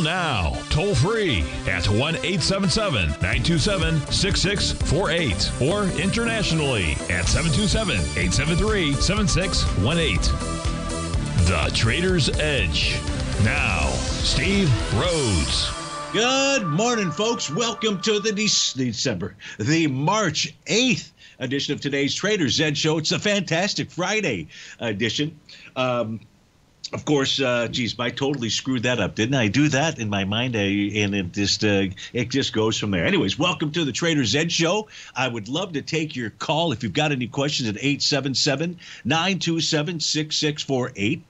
Now, toll free at 1 877 927 6648 or internationally at 727 873 7618. The Trader's Edge. Now, Steve Rhodes. Good morning, folks. Welcome to the De- December, the March 8th edition of today's Trader's Edge Show. It's a fantastic Friday edition. Um, of course, uh, geez, I totally screwed that up, didn't I? Do that in my mind, I, and it just uh, it just goes from there. Anyways, welcome to the Trader's Edge Show. I would love to take your call if you've got any questions at 877 927 6648.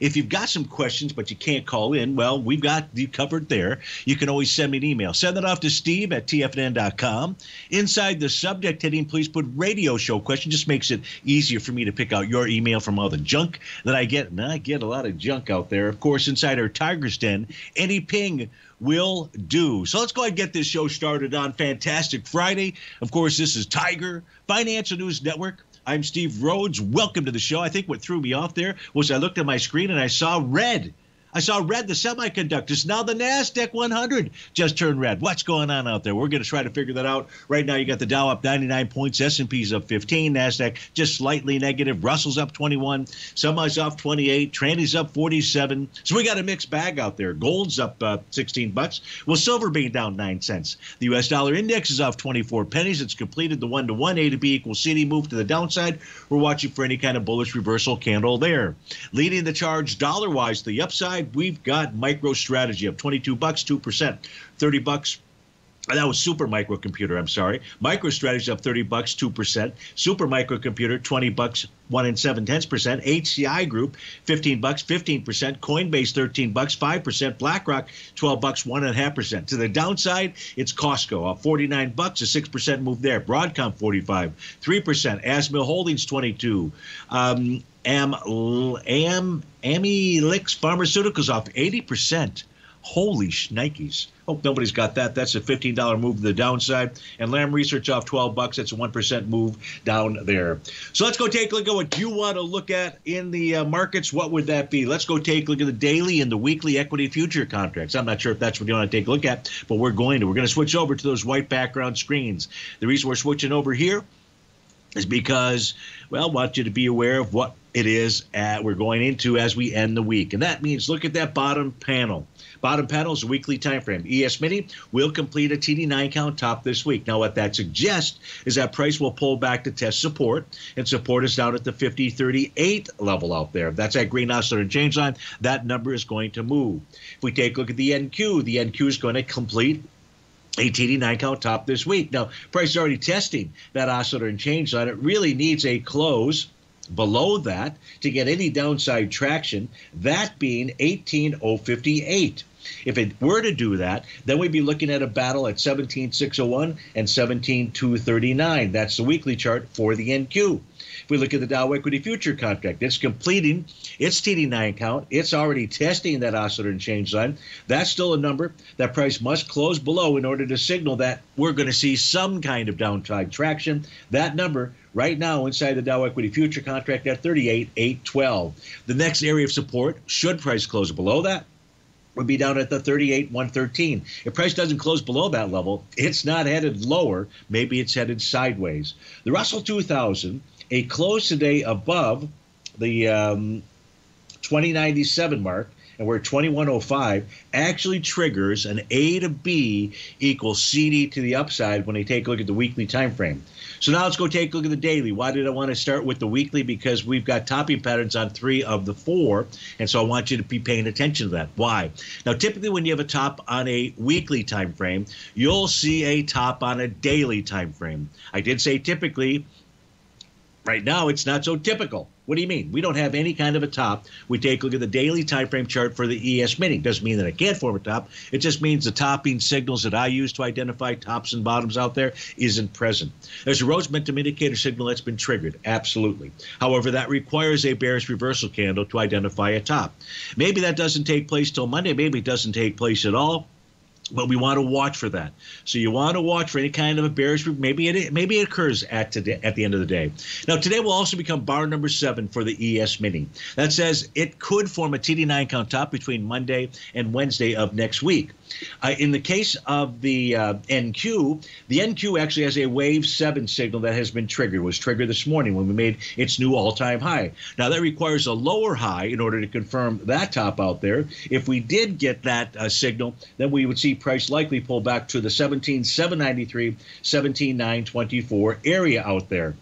If you've got some questions but you can't call in, well, we've got you covered there. You can always send me an email. Send that off to Steve at tfnn.com. Inside the subject heading, please put radio show question. Just makes it easier for me to pick out your email from all the junk that I get. And I get a lot of junk out there. Of course, inside our Tiger's Den, any ping will do. So let's go ahead and get this show started on Fantastic Friday. Of course, this is Tiger Financial News Network. I'm Steve Rhodes. Welcome to the show. I think what threw me off there was I looked at my screen and I saw red. I saw red, the semiconductors. Now the NASDAQ 100 just turned red. What's going on out there? We're going to try to figure that out. Right now, you got the Dow up 99 points, S&P's up 15, NASDAQ just slightly negative, Russell's up 21, Semi's off 28, Tranny's up 47. So we got a mixed bag out there. Gold's up uh, 16 bucks. Well, silver being down 9 cents. The U.S. dollar index is off 24 pennies. It's completed the 1 to 1 A to B equals C move to the downside. We're watching for any kind of bullish reversal candle there. Leading the charge dollar-wise to the upside, we've got MicroStrategy up 22 bucks, 2%, 30 bucks. That was Super Microcomputer. I'm sorry. MicroStrategy up 30 bucks, 2%. Super Microcomputer, 20 bucks, 1 and 7 tenths percent. HCI Group, 15 bucks, 15%. Coinbase, 13 bucks, 5%. BlackRock, 12 bucks, 1.5%. To the downside, it's Costco, up 49 bucks, a 6% move there. Broadcom, 45, 3%. ASML Holdings, 22. Um, Am, Am, Amylyx Pharmaceuticals off 80%. Holy shnikes. Hope nobody's got that. That's a $15 move to the downside. And Lam Research off 12 bucks. That's a 1% move down there. So let's go take a look at what you want to look at in the uh, markets. What would that be? Let's go take a look at the daily and the weekly equity future contracts. I'm not sure if that's what you want to take a look at, but we're going to. We're going to switch over to those white background screens. The reason we're switching over here is because, well, I want you to be aware of what it is at, we're going into as we end the week. And that means look at that bottom panel. Bottom panel is a weekly time frame. ES Mini will complete a TD9 count top this week. Now, what that suggests is that price will pull back to test support, and support is down at the 5038 level out there. That's that green oscillator change line. That number is going to move. If we take a look at the NQ, the NQ is going to complete a TD9 count top this week. Now, price is already testing that oscillator and change line. It really needs a close below that to get any downside traction, that being 18058. If it were to do that, then we'd be looking at a battle at 17601 and 17239. That's the weekly chart for the NQ. If we look at the Dow Equity Future contract, it's completing its TD9 count. It's already testing that oscillator and change line. That's still a number that price must close below in order to signal that we're going to see some kind of downside traction. That number right now inside the Dow Equity Future contract at 38,812. The next area of support, should price close below that, would be down at the 38 113 if price doesn't close below that level it's not headed lower. Maybe it's headed sideways. The russell 2000 a close today above the um, 2097 mark and we're 2105 actually triggers an A to B equals CD to the upside when they take a look at the weekly time frame. So now let's go take a look at the daily. Why did I want to start with the weekly? Because we've got topping patterns on three of the four, and so I want you to be paying attention to that. Why? Now, typically when you have a top on a weekly time frame, you'll see a top on a daily time frame. I did say typically Right now, it's not so typical. What do you mean? We don't have any kind of a top. We take a look at the daily time frame chart for the ES mini. Doesn't mean that it can't form a top. It just means the topping signals that I use to identify tops and bottoms out there isn't present. There's a Rhodes momentum indicator signal that's been triggered. Absolutely. However, that requires a bearish reversal candle to identify a top. Maybe that doesn't take place till Monday. Maybe it doesn't take place at all but we want to watch for that. So you want to watch for any kind of a bearish. Maybe it maybe it occurs at today, at the end of the day. Now today will also become bar number seven for the ES Mini. That says it could form a TD9 count top between Monday and Wednesday of next week. Uh, in the case of the uh, NQ, the NQ actually has a wave seven signal that has been triggered. Was triggered this morning when we made its new all-time high. Now that requires a lower high in order to confirm that top out there. If we did get that uh, signal, then we would see price likely pull back to the 17,793, 17,924 area out there.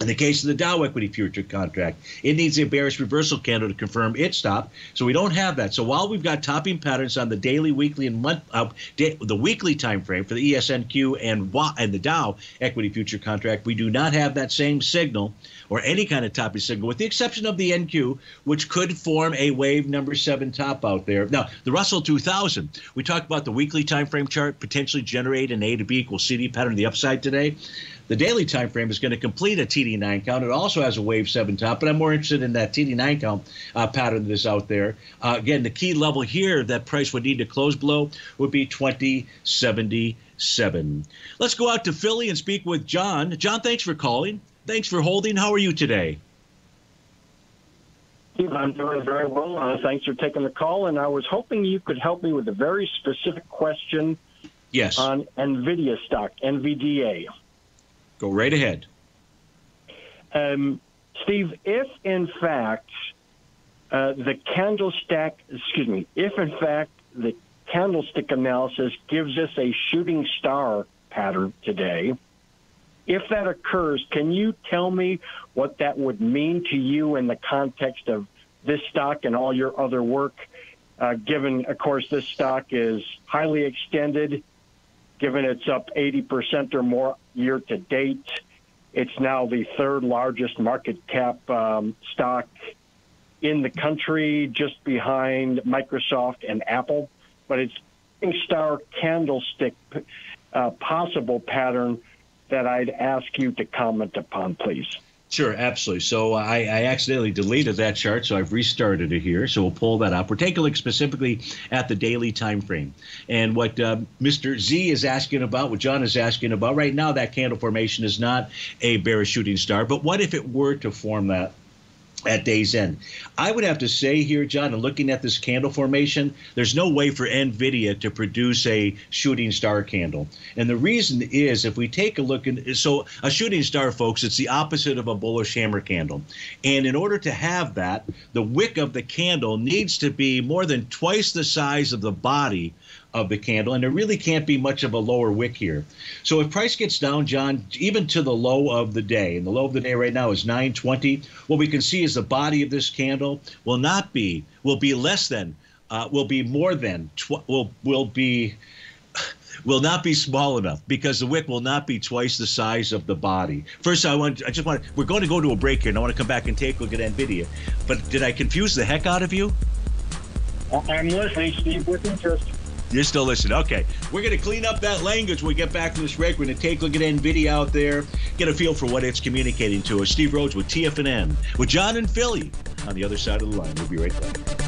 In the case of the Dow equity future contract, it needs a bearish reversal candle to confirm its stop. So we don't have that. So while we've got topping patterns on the daily, weekly, and month, uh, day, the weekly time frame for the ESNQ and and the Dow equity future contract, we do not have that same signal or any kind of topping signal, with the exception of the NQ, which could form a wave number seven top out there. Now, the Russell 2000, we talked about the weekly time frame chart potentially generate an A to B equals CD pattern to the upside today. The daily time frame is going to complete a TD9 count. It also has a wave 7 top, but I'm more interested in that TD9 count uh, pattern that's out there. Uh, again, the key level here that price would need to close below would be 2077. Let's go out to Philly and speak with John. John, thanks for calling. Thanks for holding. How are you today? I'm doing very well. Uh, thanks for taking the call. And I was hoping you could help me with a very specific question yes. on NVIDIA stock, NVDA. Go right ahead. Um, Steve, if in fact uh, the candlestick, excuse me, if in fact the candlestick analysis gives us a shooting star pattern today, if that occurs, can you tell me what that would mean to you in the context of this stock and all your other work? Uh, given, of course, this stock is highly extended, given it's up 80% or more year to date. It's now the third largest market cap um, stock in the country, just behind Microsoft and Apple. But it's star candlestick uh, possible pattern that I'd ask you to comment upon, please. Sure, absolutely. So I, I, accidentally deleted that chart, so I've restarted it here. So we'll pull that up. We're taking a look specifically at the daily time frame. And what uh, Mr. Z is asking about, what John is asking about, right now that candle formation is not a bearish shooting star. But what if it were to form that? At day's end. I would have to say here, John, and looking at this candle formation, there's no way for NVIDIA to produce a shooting star candle. And the reason is if we take a look, at, so a shooting star, folks, it's the opposite of a bullish hammer candle. And in order to have that, the wick of the candle needs to be more than twice the size of the body of the candle, and there really can't be much of a lower wick here. So if price gets down, John, even to the low of the day, and the low of the day right now is 920, what we can see is the body of this candle will not be, will be less than, uh, will be more than, will will be will not be small enough because the wick will not be twice the size of the body. First, I want I just want we're going to go to a break here, and I want to come back and take a look at Nvidia. But did I confuse the heck out of you? I'm listening, Steve, with interest. You're still listening. Okay. We're going to clean up that language when we get back from this break. We're going to take a look at NVIDIA out there, get a feel for what it's communicating to us. Steve Rhodes with TFNN, with John and Philly on the other side of the line. We'll be right back.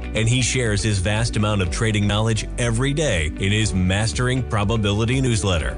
and he shares his vast amount of trading knowledge every day in his Mastering Probability newsletter.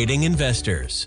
educating investors.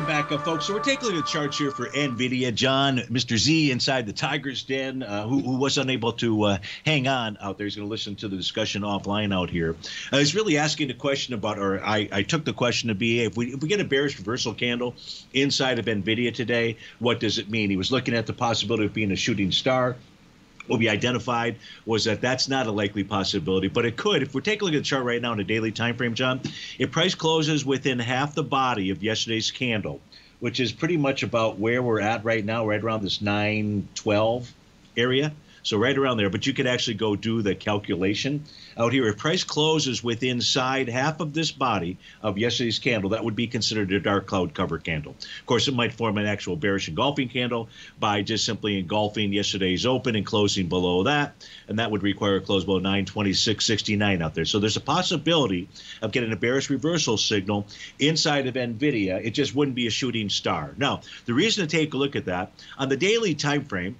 Welcome back, uh, folks. So we're taking a look at the charts here for NVIDIA. John, Mr. Z inside the Tiger's Den, uh, who, who, was unable to uh, hang on out there. He's going to listen to the discussion offline out here. Uh, he's really asking a question about, or I, I took the question to be, if we, if we get a bearish reversal candle inside of NVIDIA today, what does it mean? He was looking at the possibility of being a shooting star what we identified was that that's not a likely possibility, but it could. If we take a look at the chart right now in a daily time frame, John, if price closes within half the body of yesterday's candle, which is pretty much about where we're at right now, right around this 912 area. So right around there, but you could actually go do the calculation out here. If price closes with inside half of this body of yesterday's candle, that would be considered a dark cloud cover candle. Of course, it might form an actual bearish engulfing candle by just simply engulfing yesterday's open and closing below that, and that would require a close below 926.69 out there. So there's a possibility of getting a bearish reversal signal inside of NVIDIA. It just wouldn't be a shooting star. Now, the reason to take a look at that on the daily time frame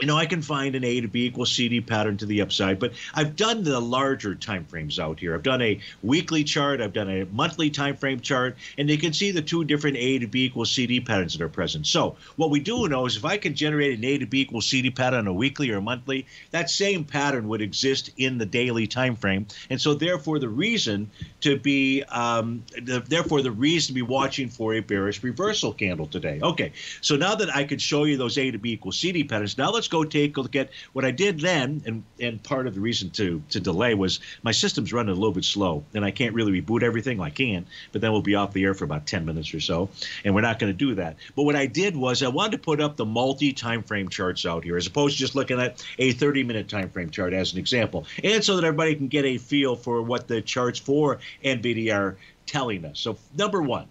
you know, I can find an A to B equals CD pattern to the upside, but I've done the larger time frames out here. I've done a weekly chart, I've done a monthly time frame chart, and you can see the two different A to B equals CD patterns that are present. So what we do know is if I can generate an A to B equals CD pattern on a weekly or a monthly, that same pattern would exist in the daily time frame, and so therefore the reason to be, um, the, therefore the reason to be watching for a bearish reversal candle today. Okay, so now that I could show you those A to B equals CD patterns, now let's let's go take a look at what I did then. And, and part of the reason to, to delay was my system's running a little bit slow and I can't really reboot everything. Well, I can, but then we'll be off the air for about 10 minutes or so. And we're not going to do that. But what I did was I wanted to put up the multi time frame charts out here as opposed to just looking at a 30 minute time frame chart as an example. And so that everybody can get a feel for what the charts for NVIDIA are telling us. So, number one,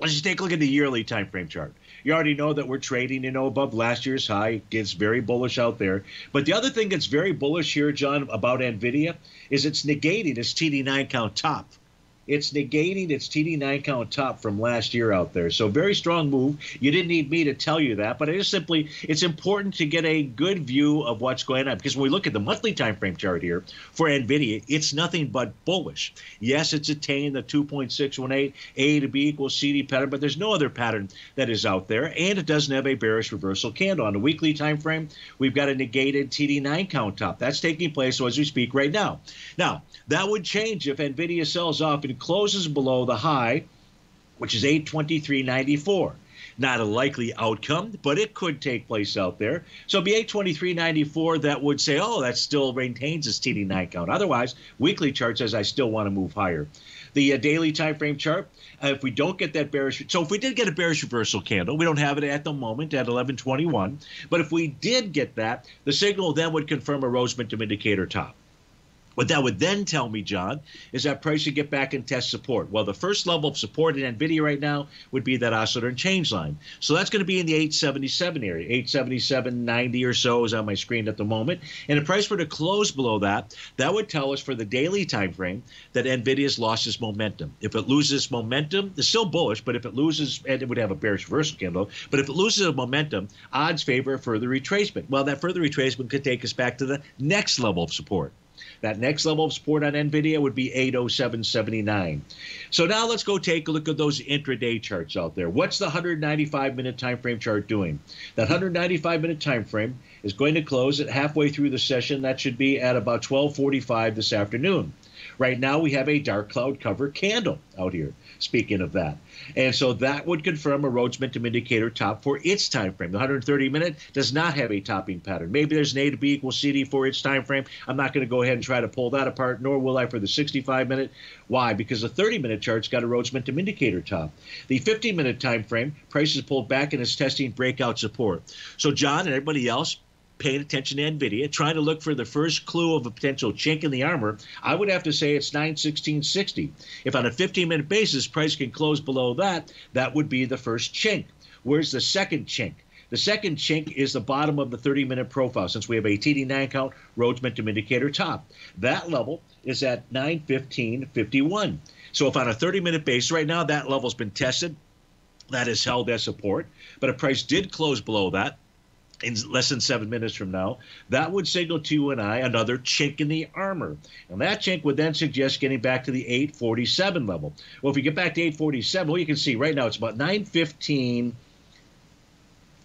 let's just take a look at the yearly time frame chart. You already know that we're trading, you know, above last year's high. It's very bullish out there. But the other thing that's very bullish here, John, about NVIDIA is it's negating its TD9 count top. It's negating its TD9 count top from last year out there. So very strong move. You didn't need me to tell you that, but it is simply it's important to get a good view of what's going on because when we look at the monthly time frame chart here for Nvidia, it's nothing but bullish. Yes, it's attained the 2.618 A to B equals CD pattern, but there's no other pattern that is out there, and it doesn't have a bearish reversal candle on the weekly time frame. We've got a negated TD9 count top. That's taking place as we speak right now. Now that would change if Nvidia sells off and closes below the high, which is 823.94. Not a likely outcome, but it could take place out there. So be 823.94 that would say, oh, that still maintains its TD9 count. Otherwise, weekly chart says I still want to move higher. The uh, daily time frame chart, uh, if we don't get that bearish, so if we did get a bearish reversal candle, we don't have it at the moment at 1121, but if we did get that, the signal then would confirm a Rhodes momentum indicator top. What that would then tell me, John, is that price should get back and test support. Well, the first level of support in NVIDIA right now would be that oscillator and change line. So that's going to be in the 877 area. 877.90 or so is on my screen at the moment. And if price were to close below that, that would tell us for the daily time frame that NVIDIA's lost its momentum. If it loses momentum, it's still bullish, but if it loses, and it would have a bearish reversal candle, but if it loses momentum, odds favor further retracement. Well, that further retracement could take us back to the next level of support. That next level of support on NVIDIA would be 807.79. So now let's go take a look at those intraday charts out there. What's the 195 minute time frame chart doing? That 195 minute time frame is going to close at halfway through the session. That should be at about 1245 this afternoon. Right now we have a dark cloud cover candle out here. Speaking of that, and so that would confirm a Rhodes Momentum Indicator top for its time frame. The 130 minute does not have a topping pattern. Maybe there's an A to B equals CD for its time frame. I'm not going to go ahead and try to pull that apart, nor will I for the 65 minute. Why? Because the 30 minute chart's got a Rhodes Momentum Indicator top. The 50 minute time frame, price is pulled back and is testing breakout support. So John and everybody else, paying attention to NVIDIA, trying to look for the first clue of a potential chink in the armor, I would have to say it's 916.60. If on a 15 minute basis price can close below that, that would be the first chink. Where's the second chink? The second chink is the bottom of the 30 minute profile since we have a TD9 count Rhodes Momentum Indicator top. That level is at 915.51. So if on a 30 minute basis right now, that level's been tested, that is held as support. But if price did close below that, in less than seven minutes from now, that would signal to you and I another chink in the armor. And that chink would then suggest getting back to the 847 level. Well, if you get back to 847, well, you can see right now it's about 915,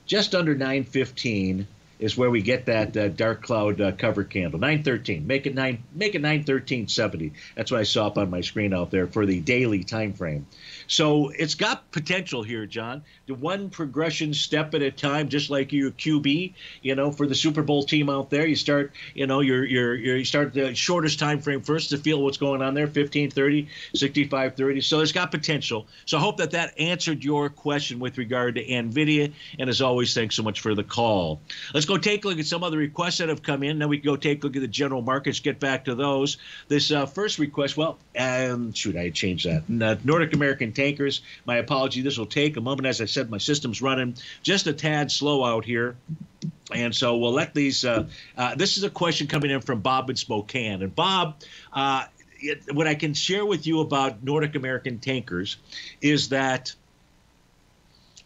just under 915 is where we get that uh, dark cloud uh, cover candle 913 make it 9 make it 913.70 that's what i saw up on my screen out there for the daily time frame so it's got potential here, John. The one progression step at a time, just like your QB. You know, for the Super Bowl team out there, you start. You know, you're, you start the shortest time frame first to feel what's going on there 15, 30, 65, 30. So it's got potential. So I hope that that answered your question with regard to Nvidia. And as always, thanks so much for the call. Let's go take a look at some other requests that have come in. Then we can go take a look at the general markets. Get back to those. This uh, first request. Well, um, shoot, I changed that. Uh, Nordic American tankers. My apology. This will take a moment. As I said, my system's running just a tad slow out here. And so we'll let these. Uh, uh, this is a question coming in from Bob in Spokane. And Bob, uh, it, what I can share with you about Nordic American tankers is that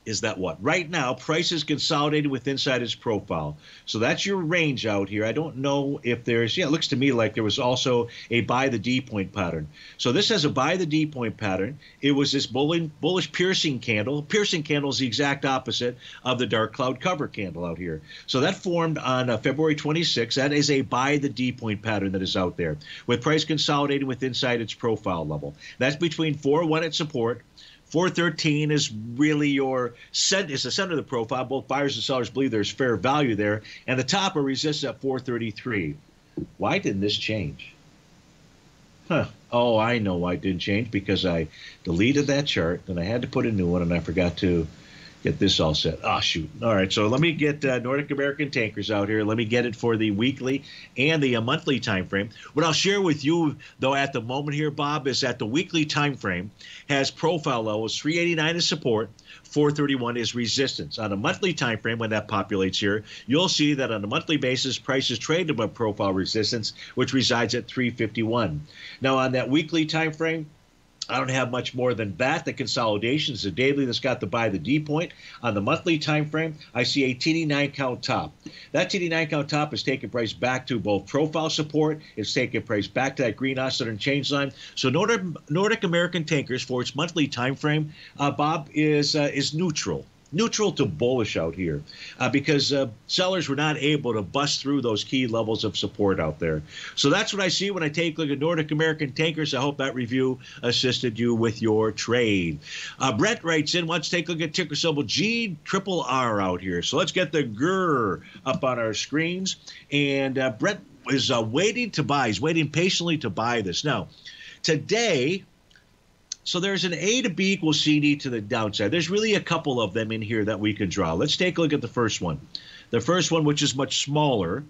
is that what? Right now, price is consolidated with inside its profile. So that's your range out here. I don't know if there's, yeah, it looks to me like there was also a buy the D point pattern. So this has a buy the D point pattern. It was this bullish, bullish piercing candle. Piercing candle is the exact opposite of the dark cloud cover candle out here. So that formed on uh, February 26th. That is a buy the D point pattern that is out there with price consolidating with inside its profile level. That's between 4 1 at support 413 is really your cent is the center of the profile. Both buyers and sellers believe there's fair value there, and the top of resistance at 433. Why didn't this change? Huh. Oh, I know why it didn't change because I deleted that chart and I had to put a new one and I forgot to get this all set. Ah, oh, shoot. All right, so let me get uh, Nordic American Tankers out here. Let me get it for the weekly and the uh, monthly time frame. What I'll share with you, though, at the moment here, Bob, is that the weekly time frame has profile levels 389 is support, 431 is resistance. On a monthly time frame, when that populates here, you'll see that on a monthly basis, prices trade above profile resistance, which resides at 351. Now, on that weekly time frame, I don't have much more than that. The consolidation is a daily that's got to buy the D point. On the monthly time frame, I see a TD9 count top. That TD9 count top is taking price back to both profile support. It's taking price back to that green oscillator and change line. So Nordic, Nordic American Tankers for its monthly time frame, uh, Bob is uh, is neutral neutral to bullish out here uh, because uh, sellers were not able to bust through those key levels of support out there. So that's what I see when I take a look at Nordic American tankers. I hope that review assisted you with your trade. Uh, Brett writes in, wants to take a look at ticker symbol G triple R out here. So let's get the GRR up on our screens. And uh, Brett is uh, waiting to buy. He's waiting patiently to buy this. Now, today, so there's an A to B equals CD to the downside. There's really a couple of them in here that we can draw. Let's take a look at the first one. The first one, which is much smaller.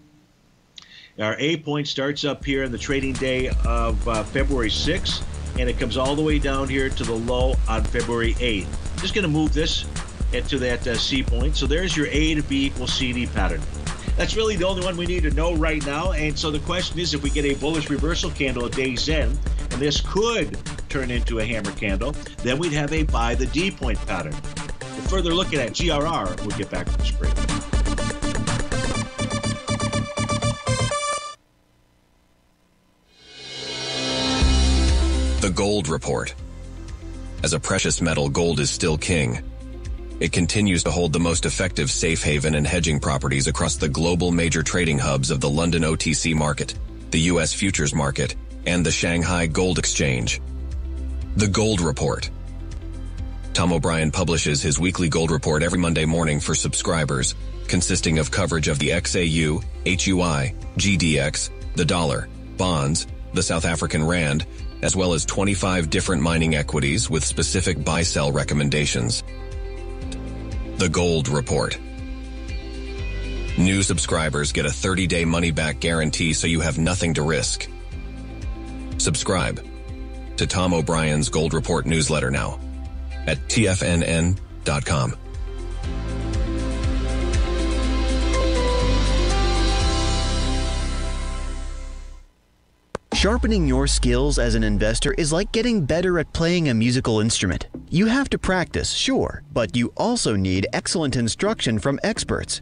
Our A point starts up here in the trading day of uh, February 6th, and it comes all the way down here to the low on February 8th. Just going to move this into that uh, C point. So there's your A to B equals CD pattern. That's really the only one we need to know right now. And so the question is if we get a bullish reversal candle at day's end, and this could turn into a hammer candle, then we'd have a buy the D point pattern. The further looking at GRR, we'll get back to the screen. The Gold Report. As a precious metal, gold is still king. It continues to hold the most effective safe haven and hedging properties across the global major trading hubs of the London OTC market, the US futures market, and the Shanghai Gold Exchange. The Gold Report. Tom O'Brien publishes his weekly gold report every Monday morning for subscribers, consisting of coverage of the XAU, HUI, GDX, the dollar, bonds, the South African rand, as well as 25 different mining equities with specific buy-sell recommendations. The Gold Report. New subscribers get a 30-day money-back guarantee so you have nothing to risk. Subscribe to Tom O'Brien's Gold Report newsletter now at tfnn.com. Sharpening your skills as an investor is like getting better at playing a musical instrument. You have to practice, sure, but you also need excellent instruction from experts.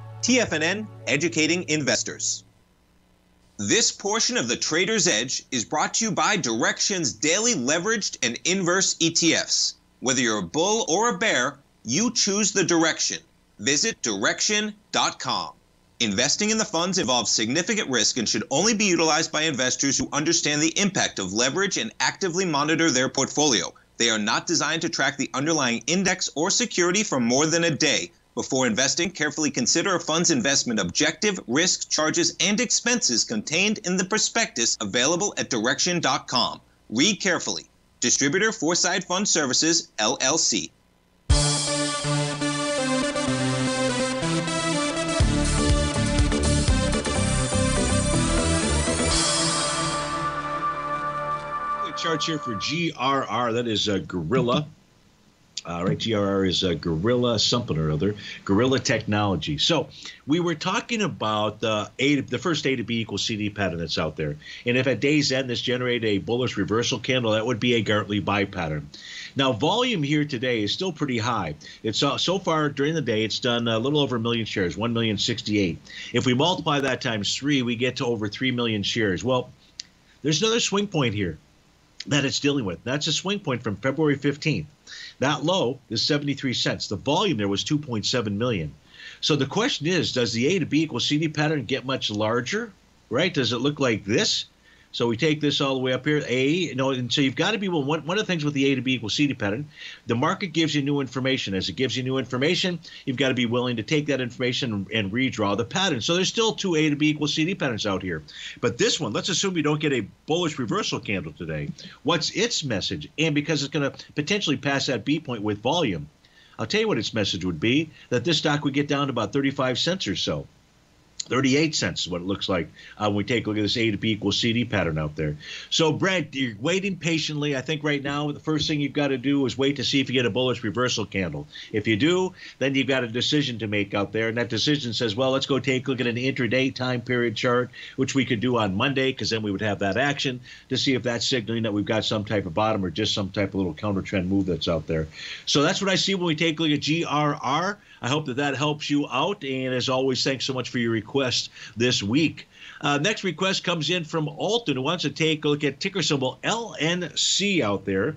TFNN, educating investors. This portion of the Trader's Edge is brought to you by Direxion's daily leveraged and inverse ETFs. Whether you're a bull or a bear, you choose the direction. Visit direxion.com. Investing in the funds involves significant risk and should only be utilized by investors who understand the impact of leverage and actively monitor their portfolio. They are not designed to track the underlying index or security for more than a day. Before investing, carefully consider a fund's investment objective, risk, charges, and expenses contained in the prospectus available at direxion.com. Read carefully. Distributor Foreside Fund Services, LLC. charts here for GRR. That is a gorilla. Uh, right, GRR is a gorilla something or other, gorilla technology. So we were talking about the A the first A to B equals CD pattern that's out there, and if at day's end this generated a bullish reversal candle, that would be a Gartley buy pattern. Now volume here today is still pretty high. It's uh, so far during the day it's done a little over a million shares, one million sixty-eight. If we multiply that times three, we get to over three million shares. Well, there's another swing point here that it's dealing with. That's a swing point from February 15th. That low is 73 cents. The volume there was 2.7 million. So the question is, does the A to B equal CD pattern get much larger? Right? Does it look like this? So we take this all the way up here. A, you know, and so you've got to be well. One, one of the things with the A to B equals CD pattern, the market gives you new information. As it gives you new information, you've got to be willing to take that information and, and redraw the pattern. So there's still two A to B equals CD patterns out here. But this one, let's assume we don't get a bullish reversal candle today. What's its message? And because it's going to potentially pass that B point with volume, I'll tell you what its message would be that this stock would get down to about 35 cents or so. 38 cents is what it looks like uh, when we take a look at this A to B equals CD pattern out there. So, Brent, you're waiting patiently. I think right now the first thing you've got to do is wait to see if you get a bullish reversal candle. If you do, then you've got a decision to make out there. And that decision says, well, let's go take a look at an intraday time period chart, which we could do on Monday, because then we would have that action to see if that's signaling that we've got some type of bottom or just some type of little counter trend move that's out there. So that's what I see when we take a look at GRR. I hope that that helps you out. And as always, thanks so much for your request this week. Uh, next request comes in from Alton, who wants to take a look at ticker symbol LNC out there.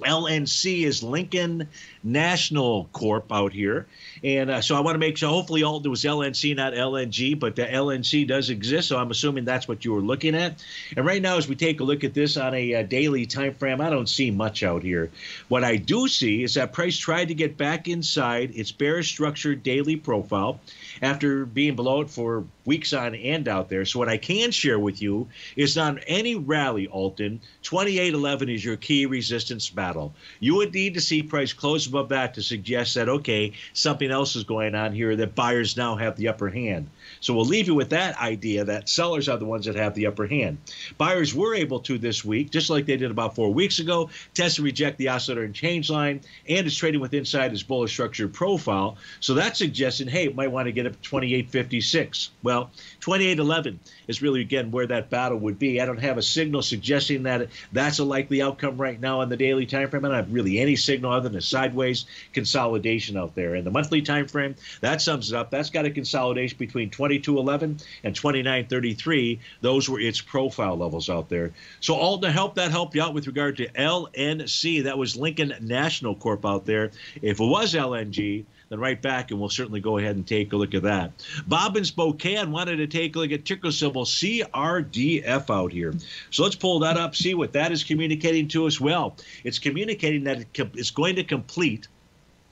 LNC is Lincoln National Corp out here. And uh, so I want to make sure, hopefully, all it was LNC, not LNG, but the LNC does exist. So I'm assuming that's what you were looking at. And right now, as we take a look at this on a, a uh, daily time frame, I don't see much out here. What I do see is that price tried to get back inside its bearish structured daily profile after being below it for weeks on end out there. So what I can share with you is on any rally, Alton, 2811 is your key resistance battle. You would need to see price close above that to suggest that, okay, something else is going on here, that buyers now have the upper hand. So we'll leave you with that idea that sellers are the ones that have the upper hand. Buyers were able to this week, just like they did about four weeks ago, test and reject the oscillator and change line, and it's trading with inside its bullish structured profile. So that's suggesting, hey, it might want to get up to 2856. Well, 2811 is really again where that battle would be. I don't have a signal suggesting that that's a likely outcome right now on the daily time frame. I don't have really any signal other than a sideways consolidation out there. In the monthly time frame, that sums it up. That's got a consolidation between 2211 and 2933. Those were its profile levels out there. So all to help that help you out with regard to LNC, that was Lincoln National Corp out there. If it was LNG, then right back, and we'll certainly go ahead and take a look at that. Bob in Spokane wanted to take a look at ticker symbol CRDF out here. So let's pull that up, see what that is communicating to us. Well, it's communicating that it's going to complete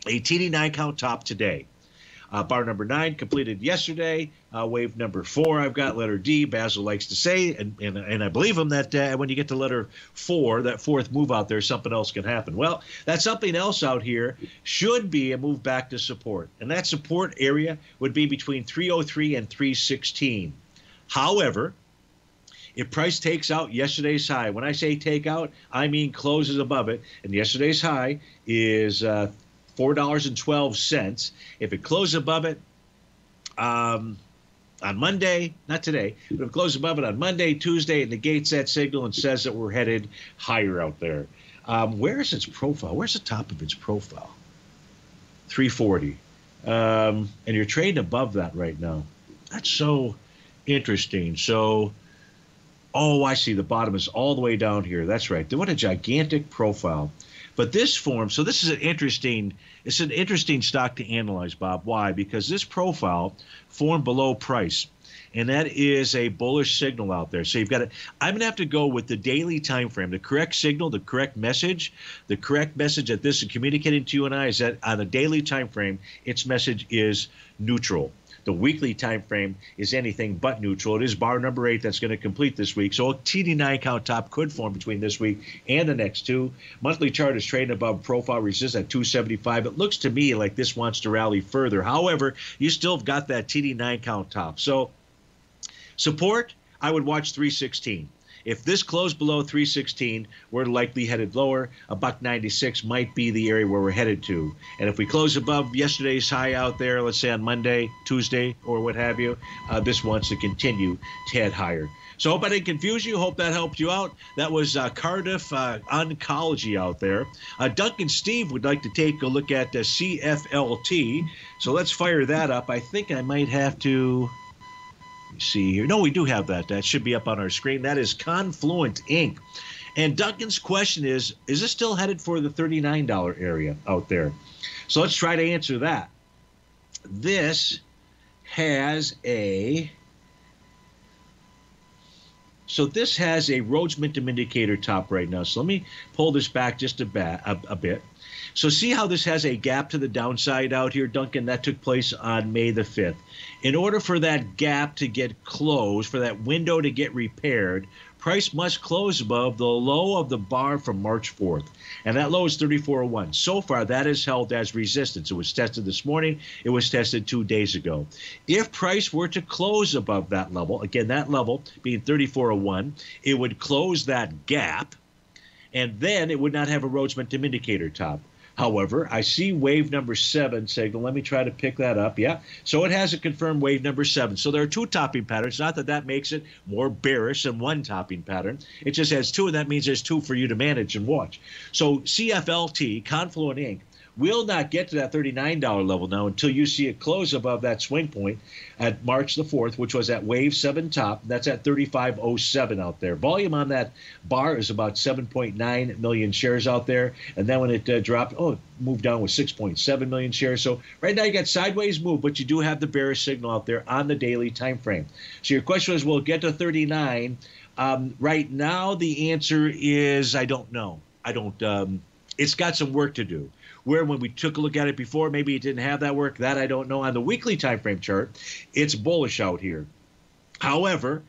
a TD9 count top today. Uh, bar number nine completed yesterday. Uh, wave number four, I've got letter D. Basil likes to say, and, and, and I believe him, that uh, when you get to letter four, that fourth move out there, something else can happen. Well, that something else out here should be a move back to support. And that support area would be between 303 and 316. However, if price takes out yesterday's high, when I say take out, I mean closes above it, and yesterday's high is uh, $4.12. If it closes above it um, on Monday, not today, but if it closes above it on Monday, Tuesday, it negates that signal and says that we're headed higher out there. Um, where is its profile? Where's the top of its profile? 340. Um, and you're trading above that right now. That's so interesting. So, oh, I see. The bottom is all the way down here. That's right. What a gigantic profile. But this form, so this is an interesting, it's an interesting stock to analyze, Bob. Why? Because this profile formed below price and that is a bullish signal out there. So you've got to. I'm going to have to go with the daily time frame, the correct signal, the correct message, the correct message that this is communicating to you and I is that on a daily time frame, its message is neutral. The weekly time frame is anything but neutral. It is bar number eight that's going to complete this week. So a TD9 count top could form between this week and the next two. Monthly chart is trading above profile resistance at 275. It looks to me like this wants to rally further. However, you still have got that TD9 count top. So Support, I would watch 316. If this closed below 316, we're likely headed lower. A buck 96 might be the area where we're headed to. And if we close above yesterday's high out there, let's say on Monday, Tuesday, or what have you, uh, this wants to continue to head higher. So hope I didn't confuse you. Hope that helped you out. That was uh, Cardiff uh, Oncology out there. Uh, Duncan Steve would like to take a look at CFLT. So let's fire that up. I think I might have to see here. No, we do have that. That should be up on our screen. That is Confluent Inc. And Duncan's question is Is this still headed for the $39 area out there? So let's try to answer that. This has a. So this has a Rhodes Momentum Indicator top right now. So let me pull this back just a, ba- a, a bit. So see how this has a gap to the downside out here, Duncan? That took place on May the 5th. In order for that gap to get closed, for that window to get repaired, price must close above the low of the bar from March 4th. And that low is 34.01. So far, that is held as resistance. It was tested this morning. It was tested two days ago. If price were to close above that level, again, that level being 34.01, it would close that gap, and then it would not have a Momentum Indicator top. However, I see wave number seven signal. Let me try to pick that up. Yeah. So it has a confirmed wave number seven. So there are two topping patterns. Not that that makes it more bearish than one topping pattern. It just has two, and that means there's two for you to manage and watch. So CFLT, Confluent Inc., will not get to that $39 level now until you see it close above that swing point at March the 4th, which was at wave 7 top. That's at 3507 out there. Volume on that bar is about 7.9 million shares out there. And then when it uh, dropped, oh, it moved down with 6.7 million shares. So right now you got sideways move, but you do have the bearish signal out there on the daily time frame. So your question is, will it get to 39? Um, right now, the answer is I don't know. I don't. Um, it's got some work to do where when we took a look at it before, maybe it didn't have that work. That I don't know. On the weekly time frame chart, it's bullish out here. However,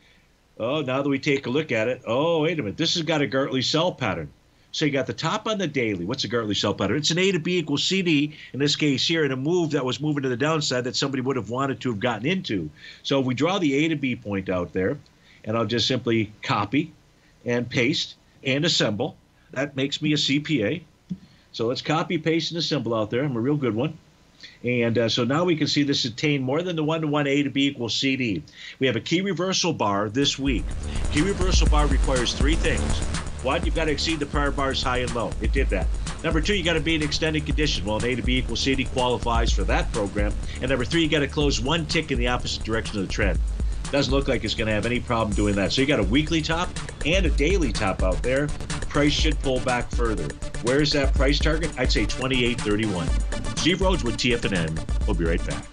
oh, now that we take a look at it, oh, wait a minute, this has got a Gartley sell pattern. So you got the top on the daily. What's a Gartley sell pattern? It's an A to B equals CD in this case here, and a move that was moving to the downside that somebody would have wanted to have gotten into. So if we draw the A to B point out there, and I'll just simply copy and paste and assemble. That makes me a CPA. So let's copy, paste, and assemble out there. I'm a real good one. And uh, so now we can see this attain more than the 1 to 1 A to B equals CD. We have a key reversal bar this week. Key reversal bar requires three things. One, you've got to exceed the prior bars high and low. It did that. Number two, you got to be in extended condition. Well, an A to B equals CD qualifies for that program. And number three, you got to close one tick in the opposite direction of the trend. Doesn't look like it's going to have any problem doing that. So you got a weekly top and a daily top out there. Price should pull back further. Where's that price target? I'd say 28.31. Steve Rhodes with TFNN. We'll be right back.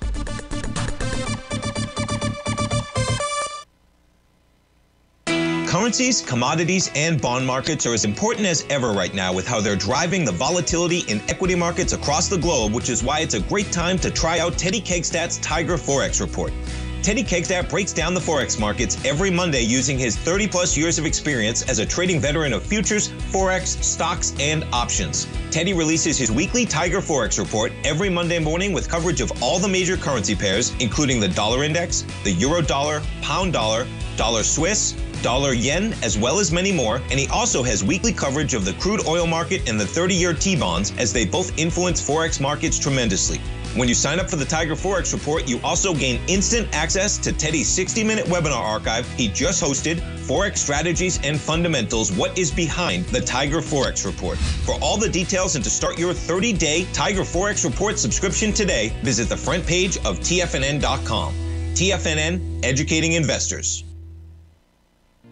Currencies, commodities, and bond markets are as important as ever right now with how they're driving the volatility in equity markets across the globe, which is why it's a great time to try out Teddy Kegstat's Tiger Forex Report. Teddy Kegstat breaks down the Forex markets every Monday using his 30 plus years of experience as a trading veteran of futures, Forex, stocks, and options. Teddy releases his weekly Tiger Forex report every Monday morning with coverage of all the major currency pairs, including the dollar index, the euro dollar, pound dollar, dollar Swiss, dollar yen, as well as many more. And he also has weekly coverage of the crude oil market and the 30 year T bonds, as they both influence Forex markets tremendously. When you sign up for the Tiger Forex Report, you also gain instant access to Teddy's 60 minute webinar archive he just hosted Forex Strategies and Fundamentals What is Behind the Tiger Forex Report. For all the details and to start your 30 day Tiger Forex Report subscription today, visit the front page of TFNN.com. TFNN, educating investors.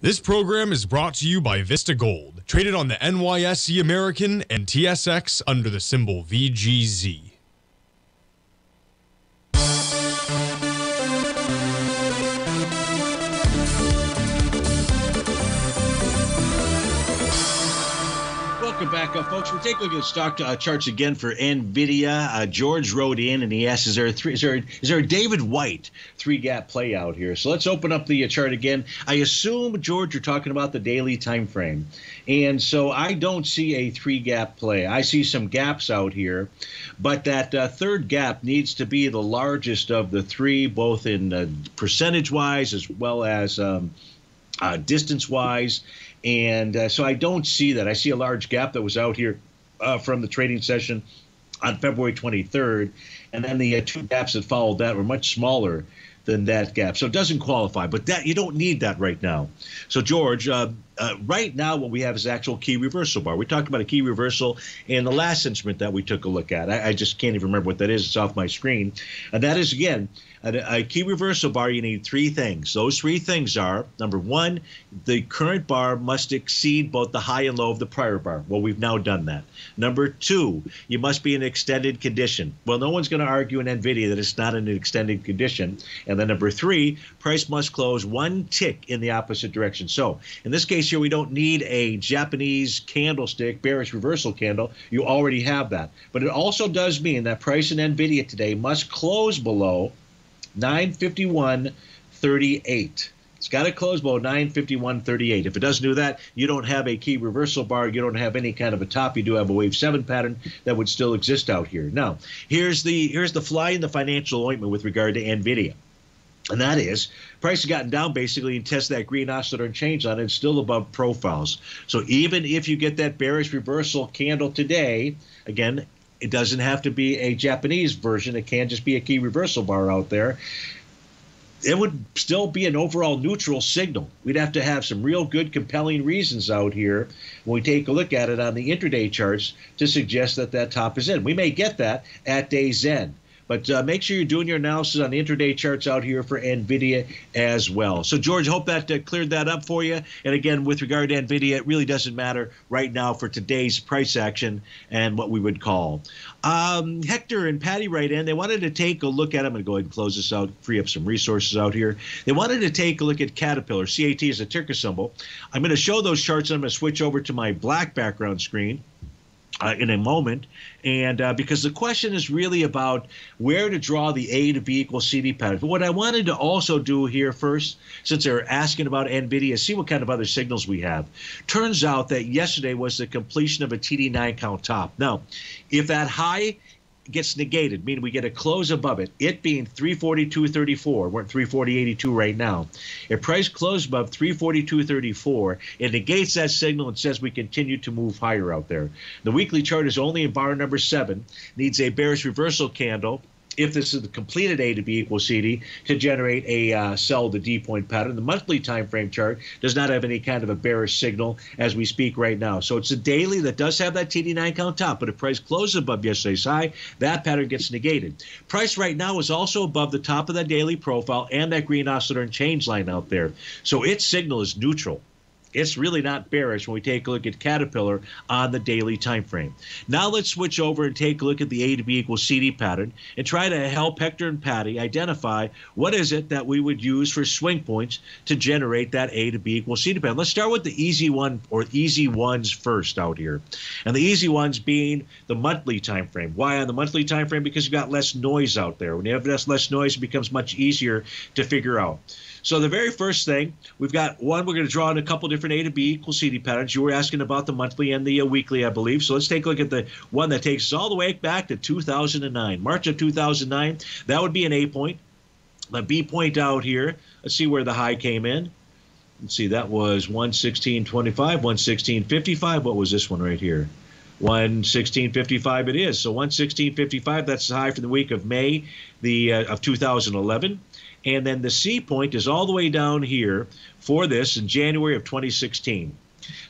This program is brought to you by Vista Gold, traded on the NYSE American and TSX under the symbol VGZ. Welcome back, uh, folks. We're taking a look at stock uh, charts again for Nvidia. Uh, George wrote in and he asked, "Is there a three? Is there is there a David White three gap play out here?" So let's open up the uh, chart again. I assume George, you're talking about the daily time frame, and so I don't see a three gap play. I see some gaps out here, but that uh, third gap needs to be the largest of the three, both in uh, percentage wise as well as um, distance wise. And uh, so I don't see that. I see a large gap that was out here uh, from the trading session on February 23rd. And then the uh, two gaps that followed that were much smaller than that gap. So it doesn't qualify, but that you don't need that right now. So George, uh, uh, right now what we have is actual key reversal bar. We talked about a key reversal in the last instrument that we took a look at. I, I just can't even remember what that is. It's off my screen, and that is again a, a key reversal bar. You need three things. Those three things are number one, the current bar must exceed both the high and low of the prior bar. Well, we've now done that. Number two, you must be in extended condition. Well, no one's going to argue in NVIDIA that it's not in an extended condition. And then number three, price must close one tick in the opposite direction. So in this case here, we don't need a Japanese candlestick, bearish reversal candle. You already have that. But it also does mean that price in NVIDIA today must close below 951.38. It's got to close below 951.38. If it doesn't do that, you don't have a key reversal bar. You don't have any kind of a top. You do have a wave seven pattern that would still exist out here. Now, here's the here's the fly in the financial ointment with regard to Nvidia. And that is, price has gotten down basically and test that green oscillator and change on it, it's still above profiles. So even if you get that bearish reversal candle today, again, it doesn't have to be a Japanese version. It can just be a key reversal bar out there. It would still be an overall neutral signal. We'd have to have some real good, compelling reasons out here when we take a look at it on the intraday charts to suggest that that top is in. We may get that at day's end. But uh, make sure you're doing your analysis on the intraday charts out here for NVIDIA as well. So, George, hope that uh, cleared that up for you. And again, with regard to NVIDIA, it really doesn't matter write now for today's price action and what we would call. Um, Hector and Patty right in. They wanted to take a look at. I'm going to go ahead and close this out, free up some resources out here. They wanted to take a look at Caterpillar. CAT is a ticker symbol. I'm going to show those charts. And I'm going to switch over to my black background screen uh, in a moment. And uh, because the question is really about where to draw the A to B equals CD pattern. But what I wanted to also do here first, since they're asking about NVIDIA, see what kind of other signals we have. Turns out that yesterday was the completion of a TD9 count top. Now, if that high gets negated, meaning we get a close above it, it being 342.34. We're at 340.82 right now. If price closed above 342.34, it negates that signal and says we continue to move higher out there. The weekly chart is only in bar number seven, needs a bearish reversal candle if this is the completed A to B equals CD to generate a uh, sell the D point pattern. The monthly time frame chart does not have any kind of a bearish signal as we speak right now. So it's a daily that does have that TD9 count top, but if price closes above yesterday's high, that pattern gets negated. Price right now is also above the top of that daily profile and that green oscillator and change line out there. So its signal is neutral it's really not bearish when we take a look at Caterpillar on the daily time frame. Now let's switch over and take a look at the A to B equals CD pattern and try to help Hector and Patty identify what is it that we would use for swing points to generate that A to B equals CD pattern. Let's start with the easy one or easy ones first out here. And the easy ones being the monthly time frame. Why on the monthly time frame? Because you've got less noise out there. When you have less, less noise, it becomes much easier to figure out. So the very first thing, we've got one, we're going to draw in a couple different A to B equal CD patterns. You were asking about the monthly and the uh, weekly, I believe. So let's take a look at the one that takes us all the way back to 2009. March of 2009, that would be an A point. The B point out here, let's see where the high came in. Let's see, that was 116.25, 116.55. What was this one right here? 116.55 it is. So 116.55, that's the high for the week of May the uh, of 2011. And then the C point is all the way down here for this in January of 2016.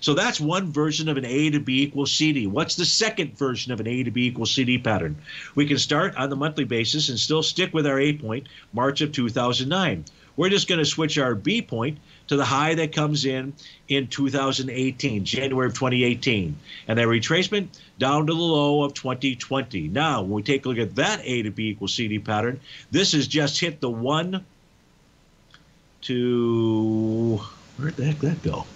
So that's one version of an A to B equals CD. What's the second version of an A to B equals CD pattern? We can start on the monthly basis and still stick with our A point, March of 2009. We're just going to switch our B point to the high that comes in in 2018, January of 2018. And that retracement down to the low of 2020. Now, when we take a look at that A to B equals CD pattern, this has just hit the one to, the heck that go?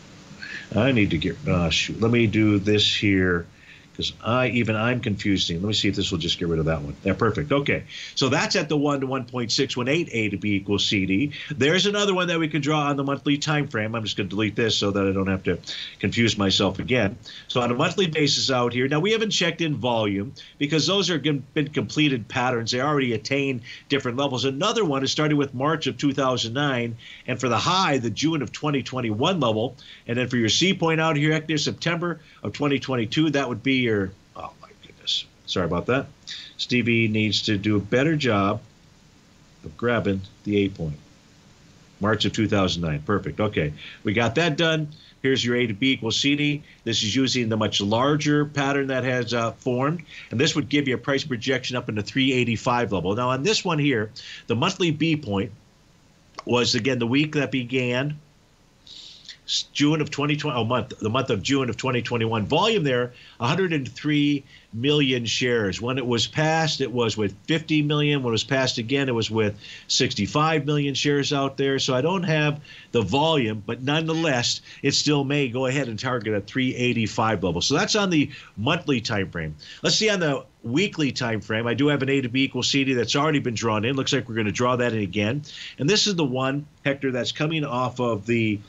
I need to get, uh, shoot, let me do this here because I even I'm confusing. Let me see if this will just get rid of that one. Yeah, perfect. Okay, so that's at the one to 1.618 A to B equals CD. There's another one that we could draw on the monthly time frame. I'm just going to delete this so that I don't have to confuse myself again. So on a monthly basis out here, now we haven't checked in volume because those are been completed patterns. They already attain different levels. Another one is starting with March of 2009, and for the high, the June of 2021 level, and then for your C point out here, Hector, September of 2022, that would be your, oh my goodness, sorry about that. Stevie needs to do a better job of grabbing the A point. March of 2009. Perfect. Okay. We got that done. Here's your A to B equals CD. This is using the much larger pattern that has uh, formed. And this would give you a price projection up in the 385 level. Now, on this one here, the monthly B point was, again, the week that began June of 2020, oh, month, the month of June of 2021. Volume there, 103 million shares. When it was passed, it was with 50 million. When it was passed again, it was with 65 million shares out there. So I don't have the volume, but nonetheless, it still may go ahead and target a 385 level. So that's on the monthly time frame. Let's see on the weekly time frame. I do have an A to B equal CD that's already been drawn in. Looks like we're going to draw that in again. And this is the one, Hector, that's coming off of the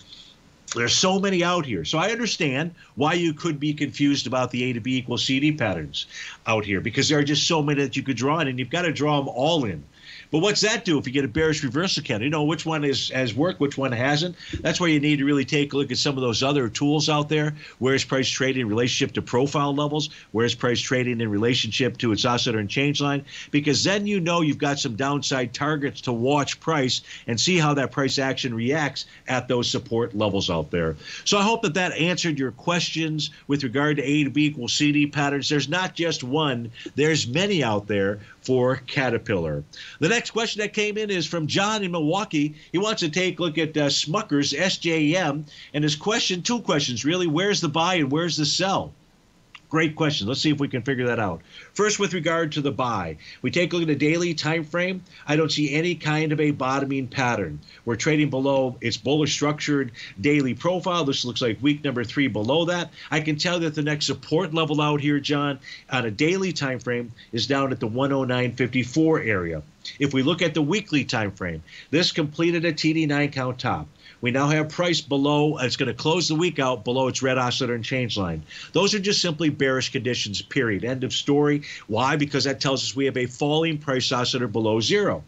there's so many out here. So I understand why you could be confused about the A to B equals CD patterns out here because there are just so many that you could draw in, and you've got to draw them all in. But what's that do if you get a bearish reversal candle? You know which one is has worked, which one hasn't. That's where you need to really take a look at some of those other tools out there. Where's price trading in relationship to profile levels? Where's price trading in relationship to its oscillator and change line? Because then you know you've got some downside targets to watch price and see how that price action reacts at those support levels out there. So I hope that that answered your questions with regard to A to B equals CD patterns. There's not just one. There's many out there for Caterpillar. The next question that came in is from John in Milwaukee. He wants to take a look at uh, Smucker's SJM, and his question, two questions really: Where's the buy and where's the sell? Great question. Let's see if we can figure that out. First, with regard to the buy, we take a look at the daily time frame. I don't see any kind of a bottoming pattern. We're trading below its bullish structured daily profile. This looks like week number three below that. I can tell that the next support level out here, John, on a daily time frame is down at the 109.54 area. If we look at the weekly time frame, this completed a TD9 count top. We now have price below, it's going to close the week out below its red oscillator and change line. Those are just simply bearish conditions, period. End of story. Why? Because that tells us we have a falling price oscillator below zero.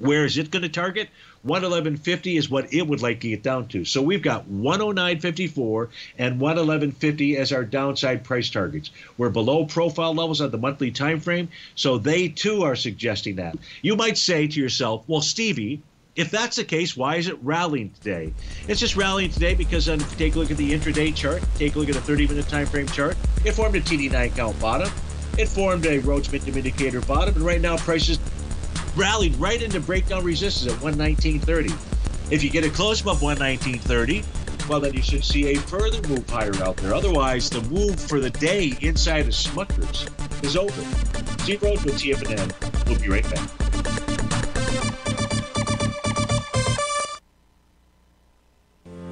Where is it going to target? 111.50 is what it would like to get down to. So we've got 109.54 and 111.50 as our downside price targets. We're below profile levels on the monthly time frame, so they too are suggesting that. You might say to yourself, "Well, Stevie, if that's the case, why is it rallying today? It's just rallying today because um, if you take a look at the intraday chart, take a look at the 30-minute time frame chart, it formed a TD9 count bottom. It formed a Rhodes Momentum Indicator bottom, and right now prices rallied right into breakdown resistance at 119.30. If you get it close above 119.30, well, then you should see a further move higher out there. Otherwise, the move for the day inside of Smuckers is over. Rhodes with TFNN. We'll be right back.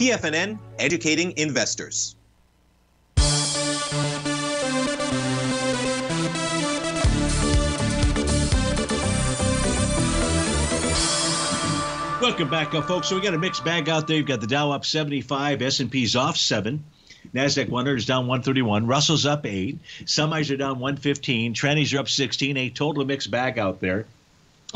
TFNN, educating investors. Welcome back, uh, folks. So we got a mixed bag out there. You've got the Dow up 75, S&P's off 7. Nasdaq 100 is down 131. Russell's up 8. Semis are down 115. Trannies are up 16. A total mixed bag out there.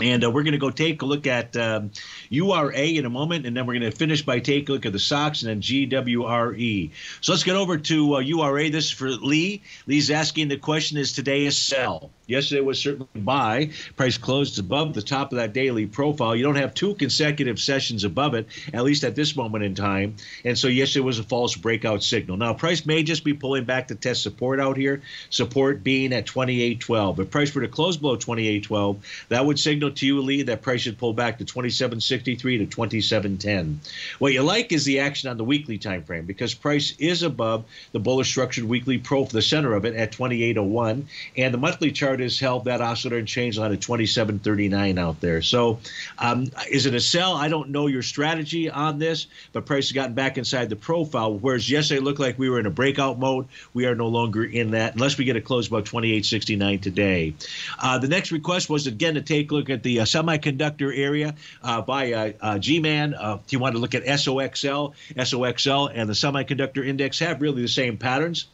And uh, we're going to go take a look at um, URA in a moment, and then we're going to finish by take a look at the SOX and then GWRE. So let's get over to uh, URA. This is for Lee. Lee's asking the question: Is today a sell? Yesterday was certainly buy. Price closed above the top of that daily profile. You don't have two consecutive sessions above it, at least at this moment in time. And so yesterday was a false breakout signal. Now, price may just be pulling back to test support out here, support being at 28.12. If price were to close below 28.12, that would signal to you, Lee, that price should pull back to 27.63 to 27.10. What you like is the action on the weekly time frame because price is above the bullish structured weekly pro, the center of it at 28.01, and the monthly chart has held that oscillator and change line at 27.39 out there. So, um, is it a sell? I don't know your strategy on this, but price has gotten back inside the profile. Whereas yesterday looked like we were in a breakout mode, we are no longer in that unless we get a close above 28.69 today. Uh, the next request was again to take a look at the uh, semiconductor area uh, by uh, uh, G-Man. Uh, if you want to look at SOXL, SOXL and the semiconductor index have really the same patterns.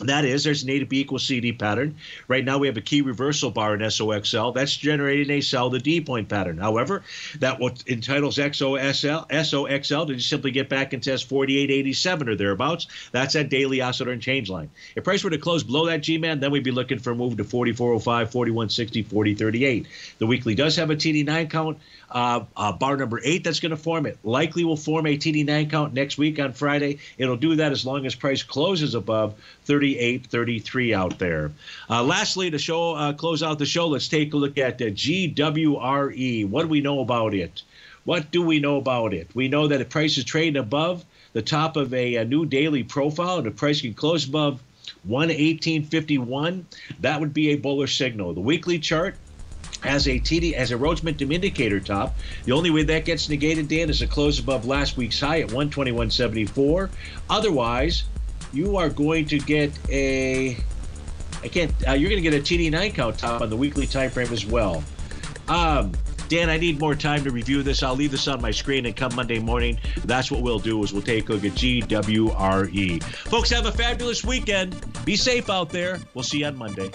That is, there's an A to B equals CD pattern. Right now, we have a key reversal bar in SOXL. That's generating a sell the D point pattern. However, that what entitles XOSL, SOXL to just simply get back and test 48.87 or thereabouts. That's that daily oscillator and change line. If price were to close below that G man, then we'd be looking for a move to 44.05, 41.60, 40.38. The weekly does have a TD9 count. Uh, uh, bar number eight that's going to form it likely will form a TD9 count next week on Friday. It'll do that as long as price closes above 38, 33 out there. Uh, lastly, to show uh, close out the show, let's take a look at the GWRE. What do we know about it? What do we know about it? We know that the price is trading above the top of a, a new daily profile, the price can close above 118.51. That would be a bullish signal. The weekly chart as a TD as a Rhodes Momentum indicator top. The only way that gets negated, Dan, is a close above last week's high at 121.74. Otherwise, you are going to get a I can't. Uh, you're going to get a TD9 count top on the weekly time frame as well. Um, Dan, I need more time to review this. I'll leave this on my screen and come Monday morning. That's what we'll do is we'll take a look at GWRE. Folks, have a fabulous weekend. Be safe out there. We'll see you on Monday.